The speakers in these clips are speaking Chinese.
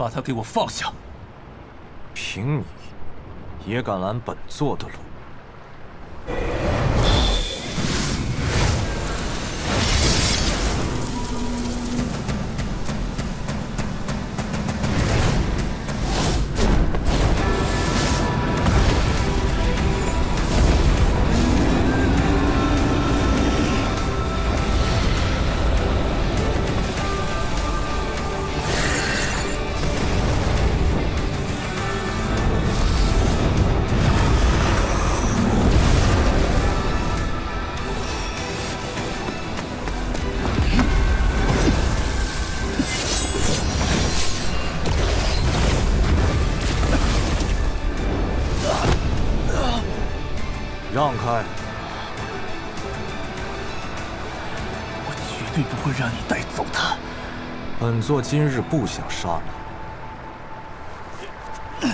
把他给我放下！凭你，也敢拦本座的路？让开！我绝对不会让你带走他。本座今日不想杀你。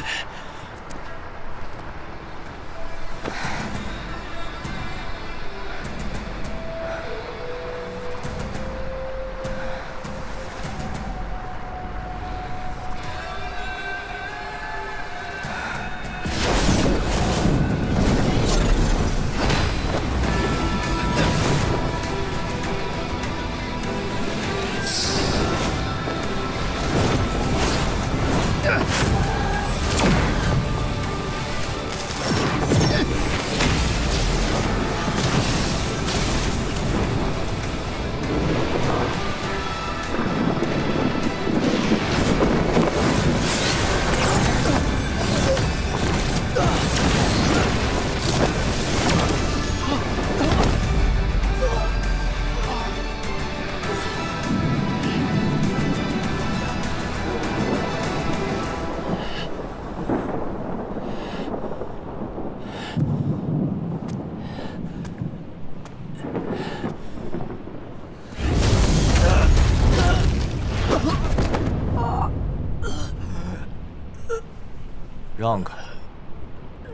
让开！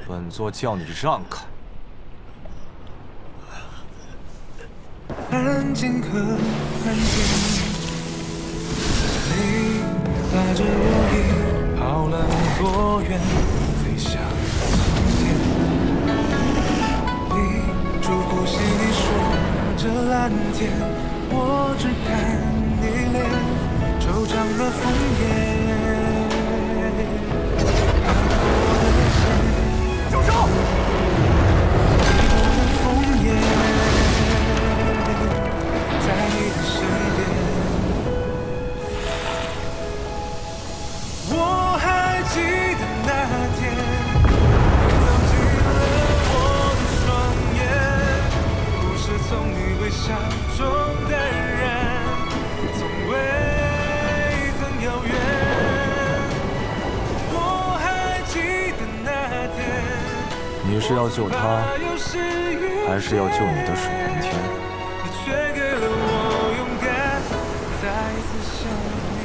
本座叫你让开！安静和安静，你拉着我已跑了多远，飞向苍天。你深呼吸地说着蓝天，我只看你脸，惆怅和枫叶。手！是要救他，还是要救你的水云天？你却给了我勇敢，再次想念。